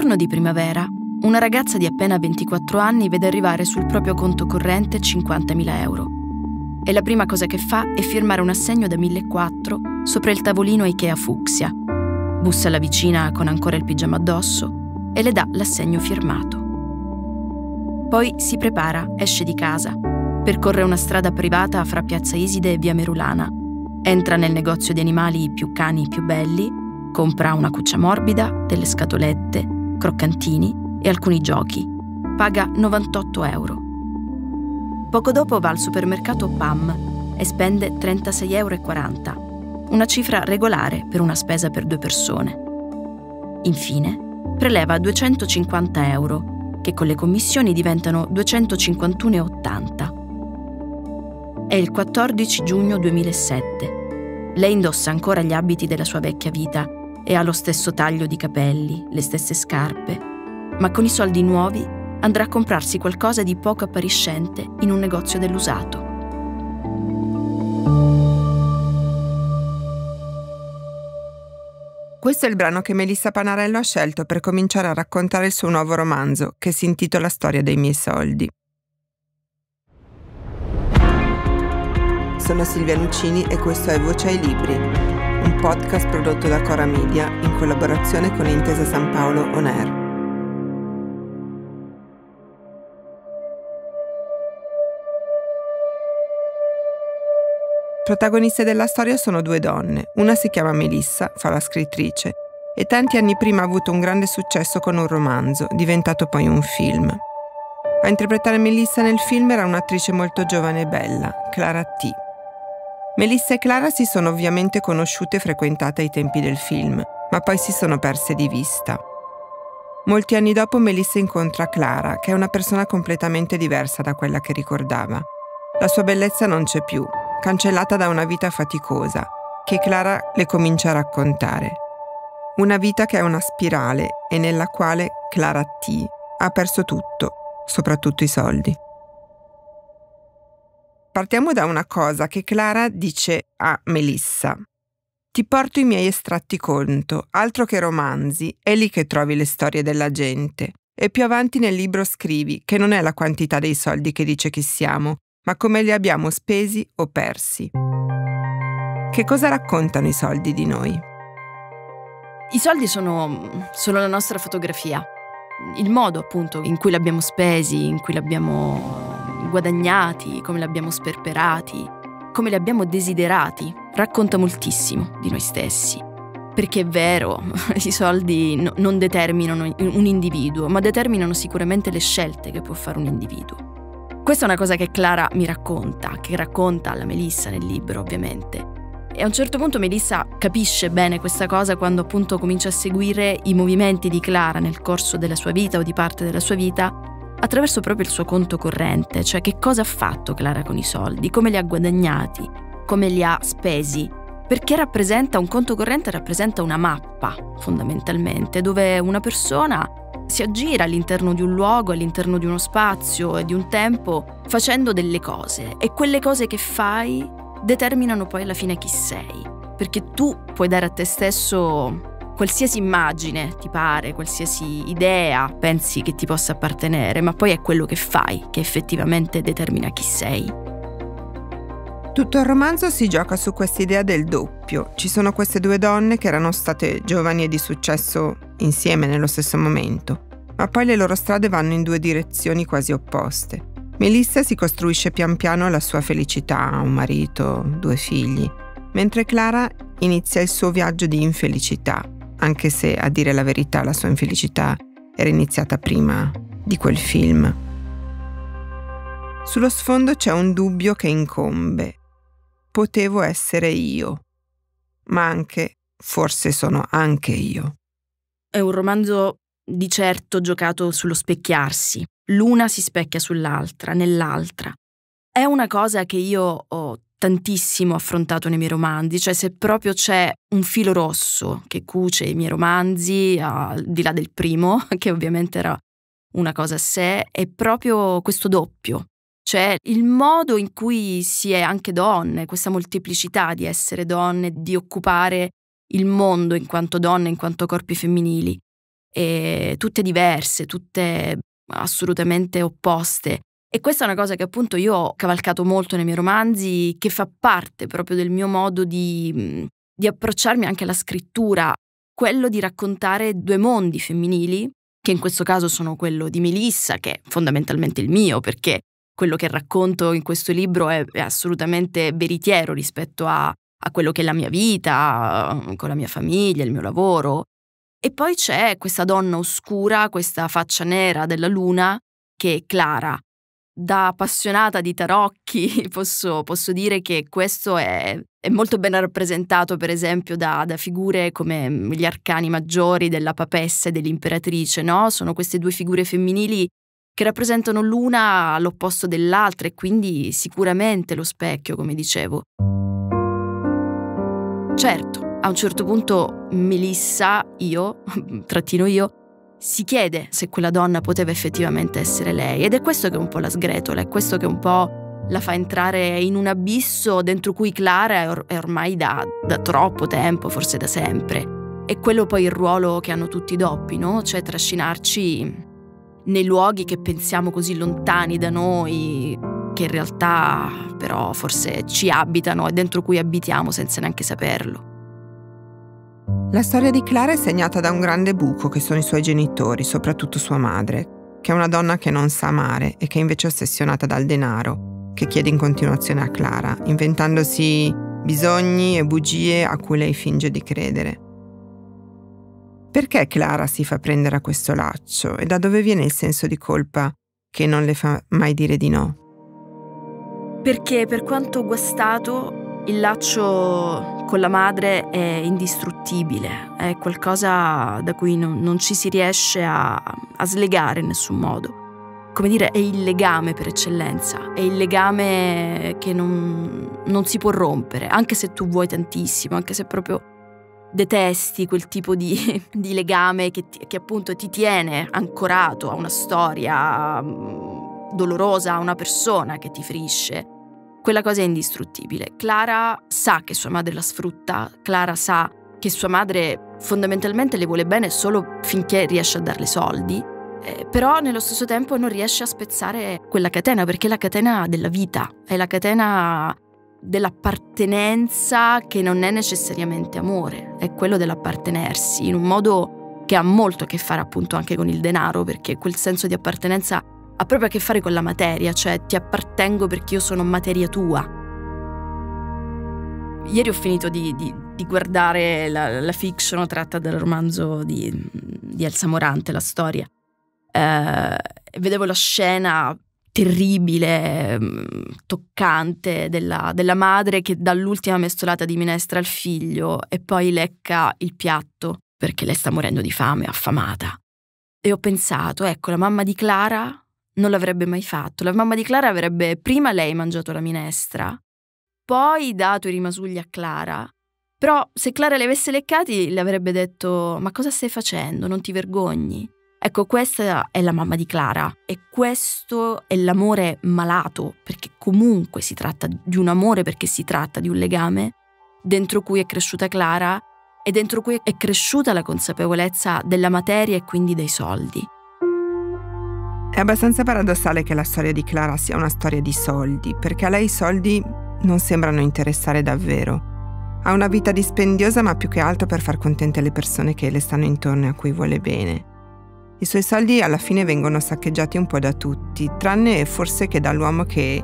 giorno di primavera, una ragazza di appena 24 anni vede arrivare sul proprio conto corrente 50.000 euro. E la prima cosa che fa è firmare un assegno da 1.400 sopra il tavolino Ikea fucsia. Bussa alla vicina con ancora il pigiama addosso e le dà l'assegno firmato. Poi si prepara, esce di casa, percorre una strada privata fra Piazza Iside e Via Merulana, entra nel negozio di animali più cani più belli, compra una cuccia morbida, delle scatolette, croccantini e alcuni giochi. Paga 98 euro. Poco dopo va al supermercato PAM e spende 36,40 euro, una cifra regolare per una spesa per due persone. Infine, preleva 250 euro, che con le commissioni diventano 251,80. È il 14 giugno 2007. Lei indossa ancora gli abiti della sua vecchia vita e ha lo stesso taglio di capelli, le stesse scarpe, ma con i soldi nuovi andrà a comprarsi qualcosa di poco appariscente in un negozio dell'usato. Questo è il brano che Melissa Panarello ha scelto per cominciare a raccontare il suo nuovo romanzo, che si intitola Storia dei miei soldi. Sono Silvia Lucini e questo è Voce ai Libri, un podcast prodotto da Cora Media in collaborazione con Intesa San Paolo On Air. Protagoniste della storia sono due donne. Una si chiama Melissa, fa la scrittrice, e tanti anni prima ha avuto un grande successo con un romanzo, diventato poi un film. A interpretare Melissa nel film era un'attrice molto giovane e bella, Clara T. Melissa e Clara si sono ovviamente conosciute e frequentate ai tempi del film, ma poi si sono perse di vista. Molti anni dopo Melissa incontra Clara, che è una persona completamente diversa da quella che ricordava. La sua bellezza non c'è più, cancellata da una vita faticosa, che Clara le comincia a raccontare. Una vita che è una spirale e nella quale Clara T ha perso tutto, soprattutto i soldi. Partiamo da una cosa che Clara dice a Melissa. Ti porto i miei estratti conto, altro che romanzi, è lì che trovi le storie della gente. E più avanti nel libro scrivi che non è la quantità dei soldi che dice chi siamo, ma come li abbiamo spesi o persi. Che cosa raccontano i soldi di noi? I soldi sono, sono la nostra fotografia, il modo appunto in cui li abbiamo spesi, in cui li abbiamo guadagnati, come li abbiamo sperperati, come li abbiamo desiderati, racconta moltissimo di noi stessi. Perché è vero, i soldi no, non determinano un individuo, ma determinano sicuramente le scelte che può fare un individuo. Questa è una cosa che Clara mi racconta, che racconta alla Melissa nel libro, ovviamente. E a un certo punto Melissa capisce bene questa cosa quando appunto comincia a seguire i movimenti di Clara nel corso della sua vita o di parte della sua vita attraverso proprio il suo conto corrente, cioè che cosa ha fatto Clara con i soldi, come li ha guadagnati, come li ha spesi, perché rappresenta un conto corrente rappresenta una mappa fondamentalmente dove una persona si aggira all'interno di un luogo, all'interno di uno spazio e di un tempo facendo delle cose. E quelle cose che fai determinano poi alla fine chi sei, perché tu puoi dare a te stesso qualsiasi immagine ti pare, qualsiasi idea pensi che ti possa appartenere, ma poi è quello che fai che effettivamente determina chi sei. Tutto il romanzo si gioca su questa idea del doppio. Ci sono queste due donne che erano state giovani e di successo insieme nello stesso momento, ma poi le loro strade vanno in due direzioni quasi opposte. Melissa si costruisce pian piano la sua felicità, un marito, due figli, mentre Clara inizia il suo viaggio di infelicità, anche se a dire la verità la sua infelicità era iniziata prima di quel film. Sullo sfondo c'è un dubbio che incombe. Potevo essere io, ma anche, forse sono anche io. È un romanzo di certo giocato sullo specchiarsi. L'una si specchia sull'altra, nell'altra. È una cosa che io ho tantissimo affrontato nei miei romanzi, cioè se proprio c'è un filo rosso che cuce i miei romanzi, al di là del primo, che ovviamente era una cosa a sé, è proprio questo doppio, cioè il modo in cui si è anche donne, questa molteplicità di essere donne, di occupare il mondo in quanto donne, in quanto corpi femminili. e tutte diverse, tutte assolutamente opposte. E questa è una cosa che appunto io ho cavalcato molto nei miei romanzi, che fa parte proprio del mio modo di, di approcciarmi anche alla scrittura, quello di raccontare due mondi femminili, che in questo caso sono quello di Melissa, che è fondamentalmente il mio, perché quello che racconto in questo libro è, è assolutamente veritiero rispetto a, a quello che è la mia vita, con la mia famiglia, il mio lavoro. E poi c'è questa donna oscura, questa faccia nera della luna, che è Clara, da appassionata di tarocchi posso, posso dire che questo è, è, molto ben rappresentato per esempio da, da, figure come gli arcani maggiori della papessa e dell'imperatrice, no? Sono queste due figure femminili che rappresentano l'una all'opposto dell'altra e quindi sicuramente lo specchio, come dicevo. Certo, a un certo punto Melissa, io, trattino io, si chiede se quella donna poteva effettivamente essere lei ed è questo che un po' la sgretola, è questo che un po' la fa entrare in un abisso dentro cui Clara è, or- è ormai da, da, troppo tempo, forse da sempre. E quello poi il ruolo che hanno tutti i doppi, no? Cioè trascinarci nei luoghi che pensiamo così lontani da noi, che in realtà però forse ci abitano e dentro cui abitiamo senza neanche saperlo. La storia di Clara è segnata da un grande buco che sono i suoi genitori, soprattutto sua madre, che è una donna che non sa amare e che è invece ossessionata dal denaro, che chiede in continuazione a Clara, inventandosi bisogni e bugie a cui lei finge di credere. Perché Clara si fa prendere a questo laccio e da dove viene il senso di colpa che non le fa mai dire di no? Perché per quanto guastato il laccio con la madre è indistruttibile, è qualcosa da cui non, non ci si riesce a, a slegare in nessun modo. Come dire, è il legame per eccellenza, è il legame che non, non si può rompere, anche se tu vuoi tantissimo, anche se proprio detesti quel tipo di, di legame che, che, appunto ti tiene ancorato a una storia mm, dolorosa, a una persona che ti ferisce quella cosa è indistruttibile. Clara sa che sua madre la sfrutta, Clara sa che sua madre fondamentalmente le vuole bene solo finché riesce a darle soldi, eh, però nello stesso tempo non riesce a spezzare quella catena perché è la catena della vita, è la catena dell'appartenenza che non è necessariamente amore, è quello dell'appartenersi in un modo che ha molto a che fare appunto anche con il denaro perché quel senso di appartenenza ha proprio a che fare con la materia, cioè ti appartengo perché io sono materia tua. Ieri ho finito di, di, di guardare la, la, fiction tratta dal romanzo di, di Elsa Morante, la storia. Eh, vedevo la scena terribile, mm, toccante della, della, madre che dà l'ultima mestolata di minestra al figlio e poi lecca il piatto perché lei sta morendo di fame, affamata. E ho pensato, ecco, la mamma di Clara non l'avrebbe mai fatto. La mamma di Clara avrebbe prima lei mangiato la minestra, poi dato i rimasugli a Clara. Però se Clara le avesse leccati le avrebbe detto ma cosa stai facendo? Non ti vergogni? Ecco, questa è la mamma di Clara e questo è l'amore malato, perché comunque si tratta di un amore, perché si tratta di un legame dentro cui è cresciuta Clara e dentro cui è cresciuta la consapevolezza della materia e quindi dei soldi. È abbastanza paradossale che la storia di Clara sia una storia di soldi, perché a lei i soldi non sembrano interessare davvero. Ha una vita dispendiosa ma più che altro per far contente le persone che le stanno intorno e a cui vuole bene. I suoi soldi alla fine vengono saccheggiati un po' da tutti, tranne forse che dall'uomo che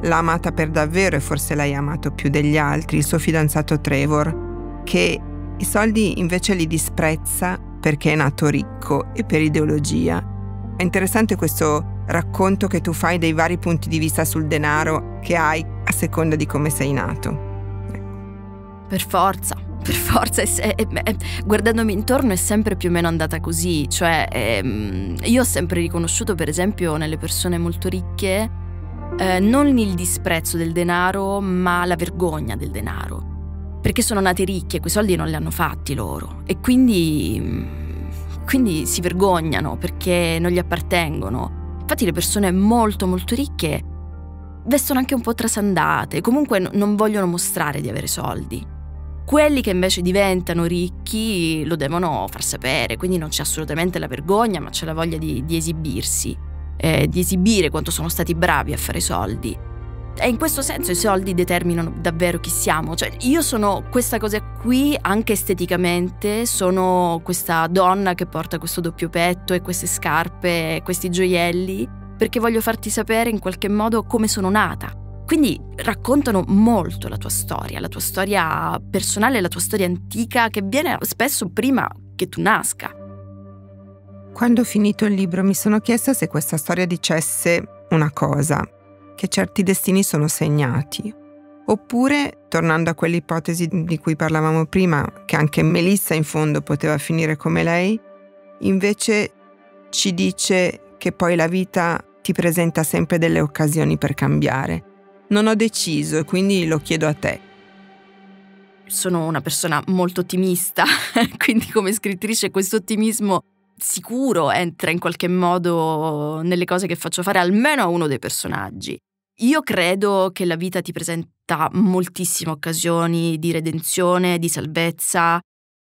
l'ha amata per davvero e forse l'hai amato più degli altri, il suo fidanzato Trevor, che i soldi invece li disprezza perché è nato ricco e per ideologia è interessante questo racconto che tu fai dei vari punti di vista sul denaro che hai a seconda di come sei nato. Ecco. Per forza, per forza, guardandomi intorno è sempre più o meno andata così, cioè ehm, io ho sempre riconosciuto per esempio nelle persone molto ricche eh, non il disprezzo del denaro ma la vergogna del denaro, perché sono nate ricche quei soldi non li hanno fatti loro e quindi quindi si vergognano perché non gli appartengono. Infatti le persone molto molto ricche vestono anche un po' trasandate, comunque non vogliono mostrare di avere soldi. Quelli che invece diventano ricchi lo devono far sapere, quindi non c'è assolutamente la vergogna, ma c'è la voglia di, di esibirsi, eh, di esibire quanto sono stati bravi a fare soldi. E in questo senso i soldi determinano davvero chi siamo. Cioè, io sono questa cosa qui anche esteticamente, sono questa donna che porta questo doppio petto e queste scarpe e questi gioielli, perché voglio farti sapere in qualche modo come sono nata quindi raccontano molto la tua storia, la tua storia personale, la tua storia antica che viene spesso prima che tu nasca. Quando ho finito il libro mi sono chiesta se questa storia dicesse una cosa, che certi destini sono segnati. Oppure, tornando a quell'ipotesi di cui parlavamo prima, che anche Melissa in fondo poteva finire come lei, invece ci dice che poi la vita ti presenta sempre delle occasioni per cambiare non ho deciso quindi lo chiedo a te. Sono una persona molto ottimista, quindi come scrittrice questo ottimismo sicuro entra in qualche modo nelle cose che faccio fare almeno a uno dei personaggi. Io credo che la vita ti presenta moltissime occasioni di redenzione, di salvezza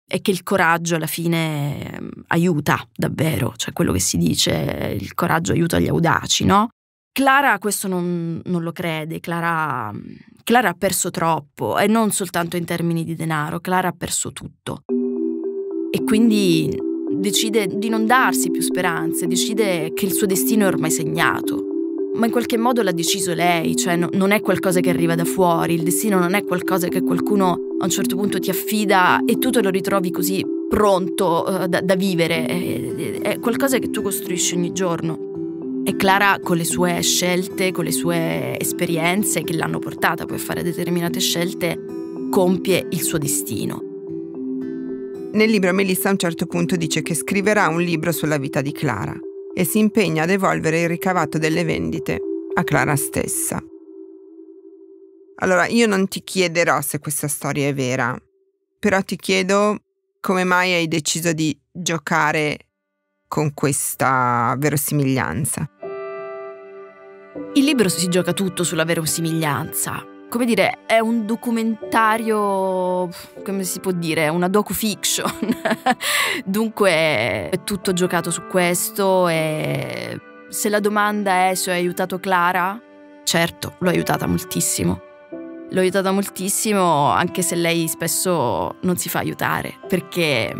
e che il coraggio alla fine ehm, aiuta davvero, cioè quello che si dice, il coraggio aiuta gli audaci, no? Clara questo non, non lo crede, Clara, Clara ha perso troppo e non soltanto in termini di denaro, Clara ha perso tutto. E quindi decide di non darsi più speranze, decide che il suo destino è ormai segnato. Ma in qualche modo l'ha deciso lei, cioè no, non è qualcosa che arriva da fuori, il destino non è qualcosa che qualcuno a un certo punto ti affida e tu te lo ritrovi così pronto uh, da, da, vivere, è, è qualcosa che tu costruisci ogni giorno. E Clara con le sue scelte, con le sue esperienze che l'hanno portata poi a fare determinate scelte, compie il suo destino. Nel libro Melissa a un certo punto dice che scriverà un libro sulla vita di Clara e si impegna a devolvere il ricavato delle vendite a Clara stessa. Allora, io non ti chiederò se questa storia è vera, però ti chiedo come mai hai deciso di giocare con questa verosimiglianza. Il libro si gioca tutto sulla verosimiglianza. Come dire, è un documentario, come si può dire, una docu-fiction. Dunque è tutto giocato su questo e se la domanda è se ho aiutato Clara, certo, l'ho aiutata moltissimo. L'ho aiutata moltissimo anche se lei spesso non si fa aiutare, perché,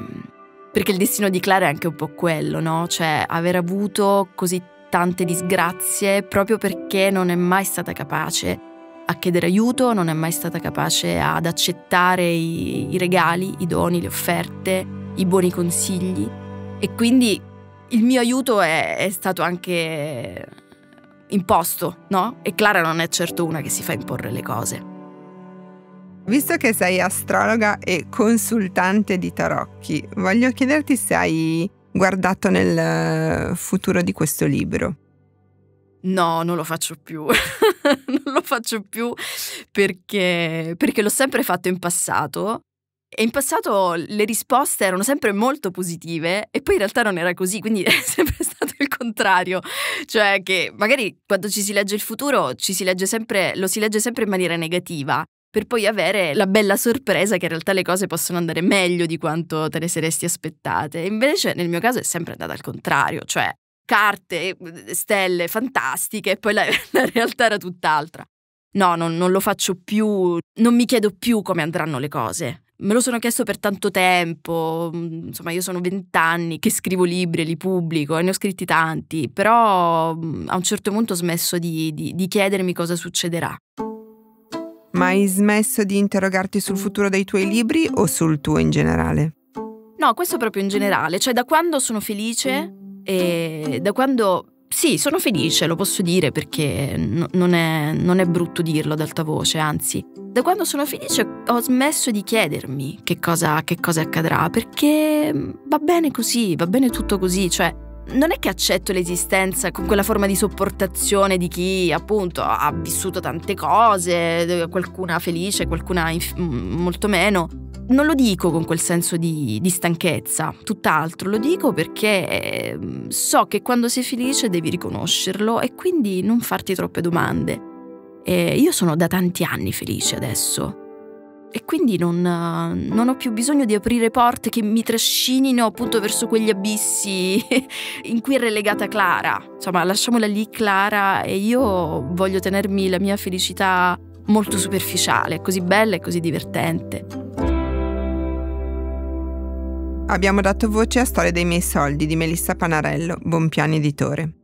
perché il destino di Clara è anche un po' quello, no? Cioè aver avuto così tante disgrazie proprio perché non è mai stata capace a chiedere aiuto, non è mai stata capace ad accettare i, i regali, i doni, le offerte, i buoni consigli. E quindi il mio aiuto è, è stato anche imposto, no? E Clara non è certo una che si fa imporre le cose. Visto che sei astrologa e consultante di tarocchi, voglio chiederti se hai guardato nel eh, futuro di questo libro? No, non lo faccio più. non lo faccio più perché, perché l'ho sempre fatto in passato e in passato le risposte erano sempre molto positive e poi in realtà non era così, quindi è sempre stato il contrario. Cioè che magari quando ci si legge il futuro si legge sempre, lo si legge sempre in maniera negativa per poi avere la bella sorpresa che in realtà le cose possono andare meglio di quanto te le saresti aspettate. Invece nel mio caso è sempre andata al contrario, cioè carte, stelle fantastiche e poi la, la realtà era tutt'altra. No, non, non lo faccio più, non mi chiedo più come andranno le cose. Me lo sono chiesto per tanto tempo, insomma io sono vent'anni che scrivo libri e li pubblico e ne ho scritti tanti, però a un certo punto ho smesso di, di, di chiedermi cosa succederà. Ma hai smesso di interrogarti sul futuro dei tuoi libri o sul tuo in generale? No, questo proprio in generale, cioè da quando sono felice e da quando... Sì, sono felice, lo posso dire perché n- non, è, non è brutto dirlo ad alta voce, anzi, da quando sono felice ho smesso di chiedermi che cosa, che cosa accadrà, perché va bene così, va bene tutto così, cioè non è che accetto l'esistenza con quella forma di sopportazione di chi appunto ha vissuto tante cose, qualcuna felice, qualcuna inf- molto meno. Non lo dico con quel senso di, di, stanchezza, tutt'altro, lo dico perché ehm, so che quando sei felice devi riconoscerlo e quindi non farti troppe domande. E io sono da tanti anni felice adesso. E quindi non, non, ho più bisogno di aprire porte che mi trascinino appunto verso quegli abissi in cui è relegata Clara. Insomma, lasciamola lì Clara e io voglio tenermi la mia felicità molto superficiale, così bella e così divertente. Abbiamo dato voce a Storia dei miei soldi di Melissa Panarello, Bonpiani Editore.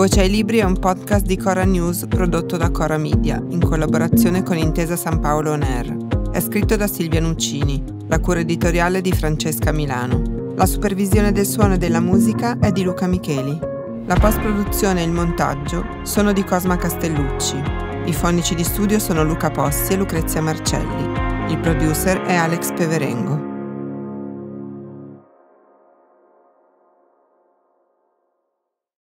Voce ai Libri è un podcast di Cora News prodotto da Cora Media in collaborazione con Intesa San Paolo On Air. È scritto da Silvia Nuccini, la cura editoriale di Francesca Milano. La supervisione del suono e della musica è di Luca Micheli. La post-produzione e il montaggio sono di Cosma Castellucci. I fonici di studio sono Luca Possi e Lucrezia Marcelli. Il producer è Alex Peverengo.